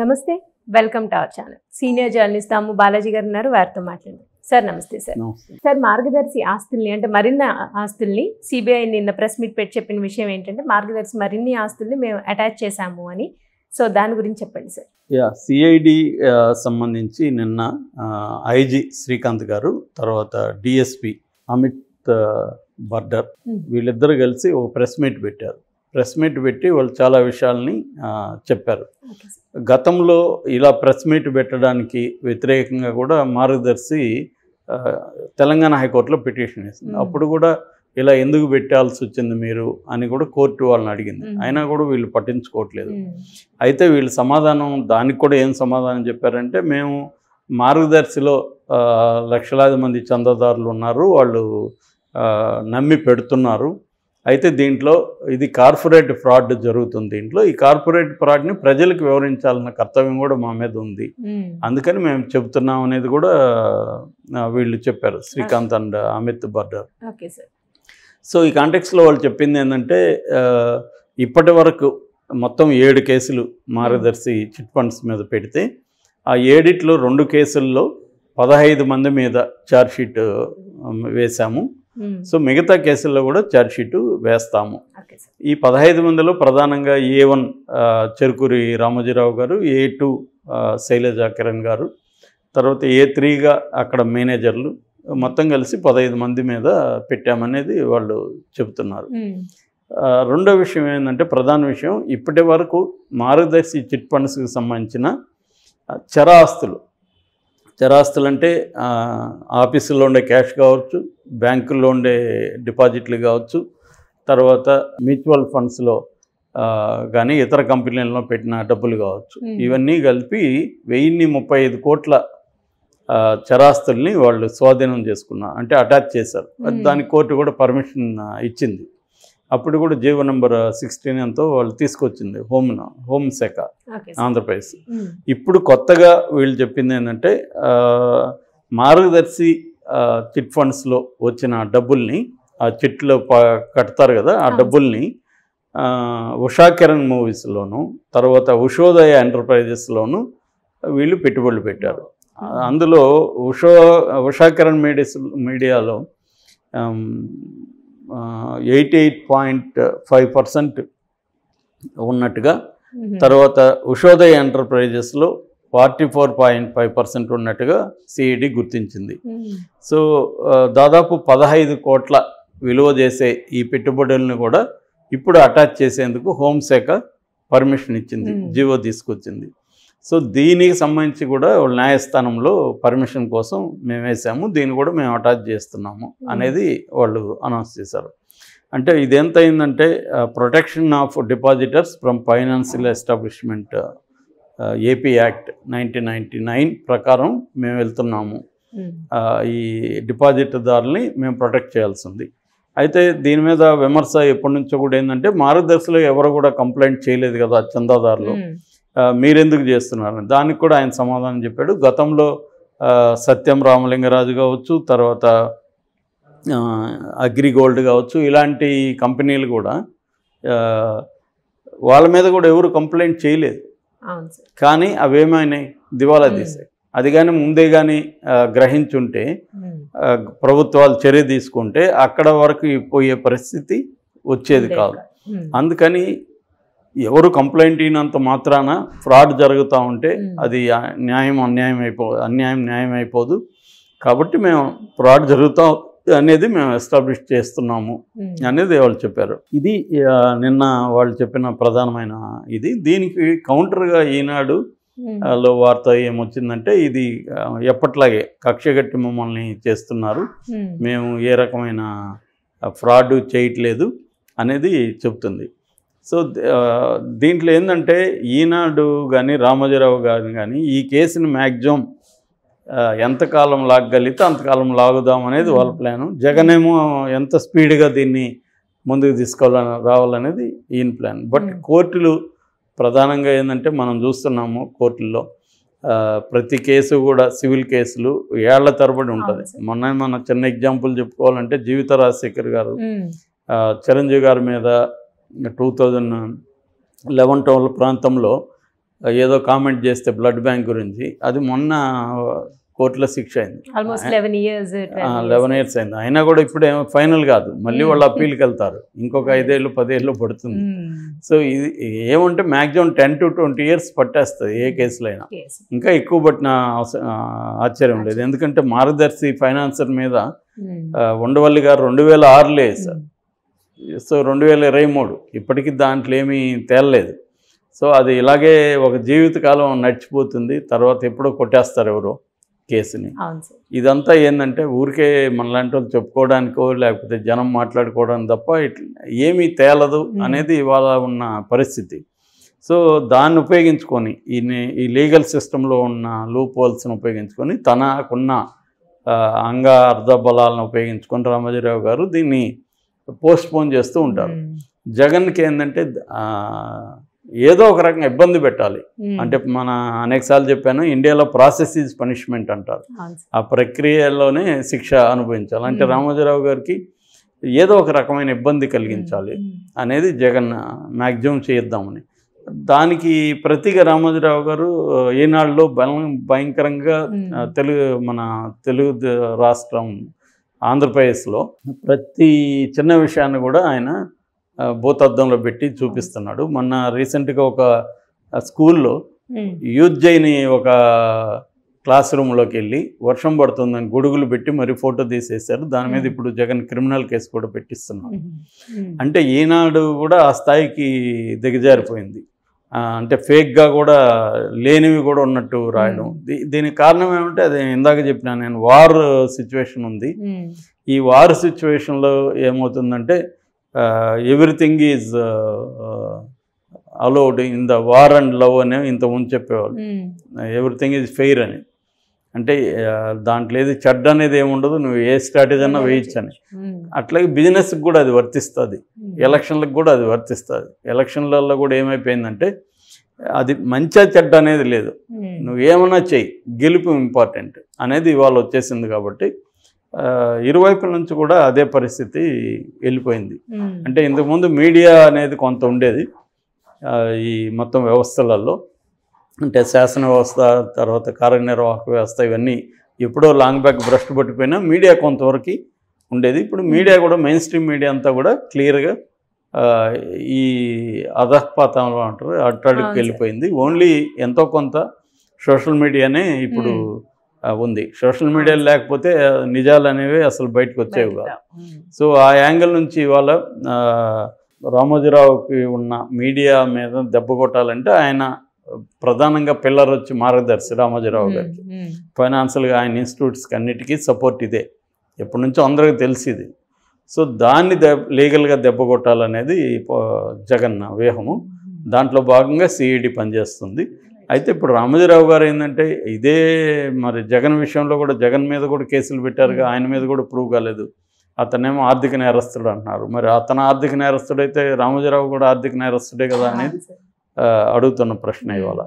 నమస్తే welcome to our channel. Senior journalist Ammu Balaji గారు ఉన్నారు వారితో మాట్లాడండి సార్ నమస్తే సార్. సార్ మార్గదర్శి ఆస్తుల్ని అంటే మరిన్ని ఆస్తుల్ని సిబిఐ నిన్న ప్రెస్ మీట్ పెట్టి చెప్పిన విషయం ఏంటంటే మార్గదర్శి మరిన్ని ఆస్తుల్ని మేము అటాచ్ చేశాము అని. సో దాని గురించి చెప్పండి సార్. యా సిఐడి సంబంధించి నిన్న ఐజీ శ్రీకాంత్ గారు తర్వాత డిఎస్పి అమిత్ బర్డర్. వీళ్ళిద్దరు కలిసి ఒక ప్రెస్ మీట్ పెట్టారు. ప్రెస్ మీట్ పెట్టి వాళ్ళు చాలా విషయాల్ని చెప్పారు గతంలో ఇలా ప్రెస్ మీట్ పెట్టడానికి వ్యతిరేకంగా కూడా మార్గదర్శి తెలంగాణ హైకోర్టులో పిటిషన్ వేసింది. అప్పుడు కూడా ఇలా ఎందుకు పెట్టాల్సి వచ్చింది మీరు అని కూడా కోర్టు వాళ్ళని అడిగింది. అయినా కూడా వీళ్ళు పట్టించుకోవట్లేదు. అయితే వీళ్ళు సమాధానం దానికి కూడా ఏం సమాధానం చెప్పారంటే మేము మార్గదర్శిలో లక్షలాది మంది చందాదారులు ఉన్నారు వాళ్ళు నమ్మి పెడుతున్నారు అయితే దీంట్లో ఇది కార్పొరేట్ ఫ్రాడ్ జరుగుతుంది. దీంట్లో ఈ కార్పొరేట్ ఫ్రాడ్ని ప్రజలకు వివరించాలన్న కర్తవ్యం కూడా మా మీద ఉంది. అందుకని మేము చెబుతున్నాం అనేది కూడా వీళ్ళు చెప్పారు. Srikanth and Amit border. Okay sir. So ఈ కాంటెక్స్లో వాళ్ళు చెప్పింది ఏంటంటే ఇప్పటి వరకు మొత్తం ఏడు కేసులు మార్గదర్శి చిట్ ఫండ్స్ మీద పెడితే ఆ ఏడిట్లో రెండు కేసుల్లో పదహైదు మంది మీద ఛార్జ్షీట్ వేశాము. సో మిగతా కేసుల్లో కూడా ఛార్జ్షీట్ వేస్తాము. ఈ పదహైదు మందిలో ప్రధానంగా ఏ వన్ చెరుకూరి రామోజీరావు గారు ఏ టూ శైలజా కిరణ్ గారు తర్వాత ఏ త్రీగా అక్కడ మేనేజర్లు మొత్తం కలిసి పదహైదు మంది మీద పెట్టామనేది వాళ్ళు చెబుతున్నారు. రెండో విషయం ఏంటంటే ప్రధాన విషయం ఇప్పటి వరకు మార్గదర్శి చిట్ ఫండ్స్కి సంబంధించిన చరాస్తులు చరాస్తులు అంటే ఆఫీసుల్లో ఉండే క్యాష్ కావచ్చు బ్యాంకుల్లో ఉండే డిపాజిట్లు కావచ్చు తర్వాత మ్యూచువల్ ఫండ్స్లో కానీ ఇతర కంపెనీలలో పెట్టిన డబ్బులు కావచ్చు. ఇవన్నీ కలిపి వెయ్యిన్ని ముప్పై ఐదు కోట్ల చరాస్తుల్ని వాళ్ళు స్వాధీనం చేసుకున్నారు అంటే అటాచ్ చేశారు. దానికి కోర్టు కూడా పర్మిషన్ ఇచ్చింది అప్పుడు కూడా జీవో నెంబర్ సిక్స్టీన్ ఎంతో వాళ్ళు తీసుకొచ్చింది హోమ్ హోమ్ శాఖ ఆంధ్రప్రదేశ్. ఇప్పుడు కొత్తగా వీళ్ళు చెప్పింది ఏంటంటే మార్గదర్శి చిట్ ఫండ్స్లో వచ్చిన డబ్బుల్ని ఆ చిట్లో కడతారు కదా ఆ. డబ్బుల్ని ఉషా కిరణ్ మూవీస్లోను తర్వాత ఉషోదయ ఎంటర్ప్రైజెస్లోను వీళ్ళు పెట్టుబడులు పెట్టారు అందులో ఉషో ఉషా కిరణ్ మీడియాస్ మీడియాలో eighty eight point five percent ఉన్నట్టుగా. తర్వాత Ushodaya ఎంటర్ప్రైజెస్లో forty four point five percent ఉన్నట్టుగా సిఈడి గుర్తించింది ఉమ్. సో దాదాపు పదహైదు కోట్ల విలువ చేసే ఈ పెట్టుబడులను కూడా ఇప్పుడు అటాచ్ చేసేందుకు హోంశాఖ పర్మిషన్ ఇచ్చింది. జీవో తీసుకొచ్చింది సో దీనికి సంబంధించి కూడా వాళ్ళు న్యాయస్థానంలో పర్మిషన్ కోసం మేము వేసాము. దీన్ని కూడా మేము అటాచ్ చేస్తున్నాము అనేది వాళ్ళు అనౌన్స్ చేశారు. అంటే ఇది ఎంత అయిందంటే protection of depositors from financial establishment AP act nineteen ninety nine ప్రకారం మేము వెళ్తున్నాము. ఈ డిపాజిట్దారుల్ని మేము ప్రొటెక్ట్ చేయాల్సి ఉంది. అయితే దీని మీద విమర్శ ఎప్పటి నుంచో కూడా ఏంటంటే మార్గదర్శిలో ఎవరు కూడా కంప్లైంట్ చేయలేదు కదా చందాదారులు. మీరెందుకు చేస్తున్నారు? దానికి కూడా ఆయన సమాధానం చెప్పాడు. గతంలో సత్యం రామలింగరాజు కావచ్చు తర్వాత ఆ, అగ్రి గోల్డ్ కావచ్చు ఇలాంటి కంపెనీలు కూడా వాళ్ళ మీద కూడా ఎవరు కంప్లైంట్ చేయలేదు. కానీ అవేమైనాయి దివాలా. తీసాయి అది కానీ ముందే కానీ గ్రహించుంటే ప్రభుత్వాలు చర్య తీసుకుంటే అక్కడ వరకు పోయే పరిస్థితి వచ్చేది కాదు. అందుకని ఎవరు కంప్లైంట్ అయినంత మాత్రాన ఫ్రాడ్ జరుగుతూ ఉంటే. అది న్యాయం అన్యాయం అయిపో అన్యాయం న్యాయం అయిపోదు కాబట్టి మేము ఫ్రాడ్ జరుగుతాం అనేది మేము ఎస్టాబ్లిష్ చేస్తున్నాము. అనేది వాళ్ళు చెప్పారు ఇది నిన్న వాళ్ళు చెప్పిన ప్రధానమైన ఇది దీనికి కౌంటర్గా ఈనాడు లో వార్త ఏమొచ్చిందంటే ఇది ఎప్పట్లాగే కక్షగట్టి మమ్మల్ని చేస్తున్నారు. మేము ఏ రకమైన ఫ్రాడ్ చేయట్లేదు అనేది చెప్తుంది సో దీంట్లో ఏంటంటే ఈనాడు కానీ రామోజీరావు గారిని కానీ ఈ కేసుని మ్యాక్సిమం ఎంతకాలం లాగగలిగితే అంతకాలం లాగుదాం అనేది వాళ్ళ ప్లాను. జగన్ ఏమో ఎంత స్పీడ్గా దీన్ని ముందుకు తీసుకోవాలని రావాలనేది ఈయన ప్లాన్. బట్. కోర్టులు ప్రధానంగా ఏంటంటే మనం చూస్తున్నాము కోర్టుల్లో ప్రతి కేసు కూడా సివిల్ కేసులు ఏళ్ళ తరబడి ఉంటుంది. మొన్న మన చిన్న ఎగ్జాంపుల్ చెప్పుకోవాలంటే జీవిత రాజశేఖర్ గారు చిరంజీవి గారి మీద టూ థౌజండ్ లెవెన్ ట్వెల్వ్ ప్రాంతంలో ఏదో కామెంట్ చేస్తే బ్లడ్ బ్యాంక్ గురించి. అది మొన్న కోర్టులో శిక్ష అయింది. Almost eleven years eleven years అయింది. అయినా కూడా ఇప్పుడు ఏమో ఫైనల్ కాదు. మళ్ళీ వాళ్ళు అప్పీల్కి వెళ్తారు. ఇంకొక ఐదేళ్ళు పదేళ్ళు పడుతుంది. సో ఇది ఏమంటే maximum ten to twenty years పట్టేస్తుంది ఏ కేసులో అయినా. ఇంకా ఎక్కువ పట్టిన ఆశ్చర్యం లేదు. ఎందుకంటే మార్గదర్శి ఫైనాన్సర్ మీద ఉండవల్లి గారు రెండు వేల ఆరులో వేశారు. సో రెండు వేల ఇరవై మూడు. ఇప్పటికీ దాంట్లో ఏమీ తేలలేదు. సో అది ఇలాగే ఒక జీవితకాలం నడిచిపోతుంది. తర్వాత ఎప్పుడో కొట్టేస్తారు ఎవరో కేసుని. ఇదంతా ఏంటంటే ఊరికే మనలాంటి వాళ్ళు చెప్పుకోవడానికో లేకపోతే జనం మాట్లాడుకోవడానికి తప్ప ఇట్లా ఏమీ తేలదు. అనేది ఇవాళ ఉన్న పరిస్థితి. సో దాన్ని ఉపయోగించుకొని ఈ ఈ లీగల్ సిస్టంలో ఉన్న లూప్ హోల్స్ని ఉపయోగించుకొని తనకున్న అంగ అర్ధ బలాలను ఉపయోగించుకొని రామోజీరావు గారు దీన్ని పోస్ట్ పోన్ చేస్తూ ఉంటారు. జగన్కి ఏంటంటే ఏదో ఒక రకంగా ఇబ్బంది పెట్టాలి. అంటే మన అనేకసార్లు చెప్పాను ఇండియాలో ప్రాసెస్ ఈజ్ పనిష్మెంట్ అంటారు. ఆ ప్రక్రియలోనే శిక్ష అనుభవించాలి. అంటే. రామోజీరావు గారికి ఏదో ఒక రకమైన ఇబ్బంది కలిగించాలి అనేది జగన్ మ్యాక్సిమం చేద్దామని. దానికి ప్రతిగా రామోజీరావు గారు ఈనాడులో బలం భయంకరంగా తెలుగు మన తెలుగు రాష్ట్రం ఆంధ్రప్రదేశ్లో ప్రతి చిన్న విషయాన్ని కూడా ఆయన భూతద్దంలో పెట్టి చూపిస్తున్నాడు. మొన్న రీసెంట్గా ఒక స్కూల్లో యూత్ జైని ఒక క్లాస్ రూమ్లోకి వెళ్ళి వర్షం పడుతుందని గొడుగులు పెట్టి మరి ఫోటో తీసేశారు. దాని మీద. ఇప్పుడు జగన్ క్రిమినల్ కేసు కూడా పెట్టిస్తున్నారు అంటే ఈనాడు కూడా ఆ స్థాయికి దిగజారిపోయింది. అంటే ఫేక్గా కూడా లేనివి కూడా ఉన్నట్టు రాయడం. దీనికి కారణం ఏమంటే అది ఇందాక చెప్పిన నేను వార్ సిచ్యువేషన్ ఉంది. ఈ వార్ సిచ్యువేషన్లో ఏమవుతుందంటే everything is allowed in the war and love అని ఇంత ముందు చెప్పేవాళ్ళు ఎవ్రీథింగ్ ఈజ్ ఫెయిర్ అని. అంటే దాంట్లో ఏది చెడ్డ అనేది ఏముండదు నువ్వు ఏ స్ట్రాటజీ అన్నా వేయచ్చు అని. అట్లాగే బిజినెస్కి కూడా అది వర్తిస్తుంది. ఎలక్షన్లకు కూడా అది వర్తిస్తుంది. ఎలక్షన్లలో కూడా ఏమైపోయిందంటే అది మంచిగా చెడ్డ అనేది లేదు. నువ్వు ఏమన్నా చెయ్యి. గెలుపు ఇంపార్టెంట్ అనేది ఇవాళ వచ్చేసింది కాబట్టి ఇరువైపుల నుంచి కూడా అదే పరిస్థితి వెళ్ళిపోయింది. అంటే ఇంతకుముందు మీడియా అనేది కొంత ఉండేది ఈ మొత్తం వ్యవస్థలలో. అంటే శాసన వ్యవస్థ తర్వాత కార్యనిర్వాహక వ్యవస్థ ఇవన్నీ ఎప్పుడో లాంగ్ బ్యాక్ భ్రష్టు పట్టిపోయినా మీడియా కొంతవరకు ఉండేది. ఇప్పుడు మీడియా కూడా మెయిన్ స్ట్రీమ్ మీడియా అంతా కూడా క్లియర్గా ఈ అధపాతంలో అంటారు అట్టడికి వెళ్ళిపోయింది. ఓన్లీ ఎంతో కొంత సోషల్ మీడియానే ఇప్పుడు ఉంది. సోషల్ మీడియా లేకపోతే నిజాలు అనేవి అసలు బయటకు వచ్చేవి కాదు సో ఆ యాంగిల్ నుంచి ఇవాళ రామోజీరావుకి ఉన్న మీడియా మీద దెబ్బ కొట్టాలంటే ఆయన ప్రధానంగా పిల్లర్ వచ్చి మార్గదర్శి రామోజీరావు గారికి. ఫైనాన్షియల్గా ఆయన ఇన్స్టిట్యూట్స్కి అన్నిటికీ సపోర్ట్ ఇదే. ఎప్పటి నుంచో అందరికీ తెలిసింది సో దాన్ని దెబ్ లీగల్గా దెబ్బ కొట్టాలనేది జగన్ వ్యూహము. దాంట్లో భాగంగా సిఈడి పనిచేస్తుంది. అయితే ఇప్పుడు రామోజీరావు గారు ఏంటంటే ఇదే మరి జగన్ విషయంలో కూడా జగన్ మీద కూడా కేసులు పెట్టారుగా ఆయన మీద కూడా ప్రూవ్ కాలేదు. అతనేమో ఆర్థిక నేరస్తుడు అంటున్నారు. మరి అతను ఆర్థిక నేరస్తుడైతే రామోజీరావు కూడా ఆర్థిక నేరస్తుడే కదా అనేది అడుగుతున్న ప్రశ్న ఇవాళ.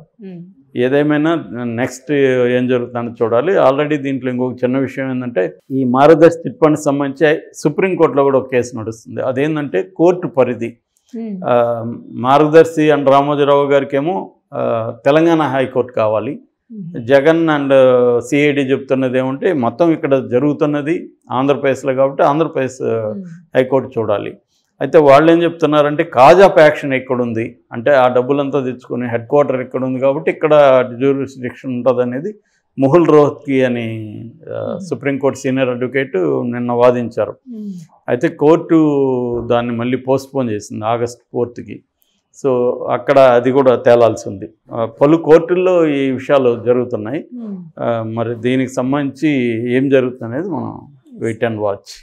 ఏదేమైనా నెక్స్ట్ ఏం జరుగుతుందో చూడాలి. ఆల్రెడీ దీంట్లో ఇంకొక చిన్న విషయం ఏంటంటే ఈ మార్గదర్శి చిట్ ఫండ్ సంబంధించి సుప్రీంకోర్టులో కూడా ఒక కేసు నడుస్తుంది. అదేంటంటే కోర్టు పరిధి. మార్గదర్శి అండ్ రామోజీరావు గారికి ఏమో తెలంగాణ హైకోర్టు కావాలి. జగన్ అండ్ సిఐడి చెప్తున్నది ఏమంటే మొత్తం ఇక్కడ జరుగుతున్నది ఆంధ్రప్రదేశ్లో కాబట్టి ఆంధ్రప్రదేశ్ హైకోర్టు చూడాలి. అయితే వాళ్ళు ఏం చెప్తున్నారంటే కాజ్ ఆఫ్ యాక్షన్ ఎక్కడుంది? అంటే ఆ డబ్బులంతా తెచ్చుకుని హెడ్ క్వార్టర్ ఎక్కడ ఉంది కాబట్టి ఇక్కడ జ్యూరిస్డిక్షన్ ఉంటుంది అనేది ముహుల్ రోహ్కి అని ఆ, సుప్రీంకోర్టు సీనియర్ అడ్వకేట్ నిన్న వాదించారు. అయితే కోర్టు దాన్ని మళ్ళీ పోస్ట్పోన్ చేసింది ఆగస్ట్ ఫోర్త్కి. సో అక్కడ అది కూడా తేలాల్సి ఉంది. పలు కోర్టుల్లో ఈ విషయాలు జరుగుతున్నాయి. ఆ, మరి దీనికి సంబంధించి ఏం జరుగుతుంది అనేది మనం వెయిట్ అండ్ వాచ్.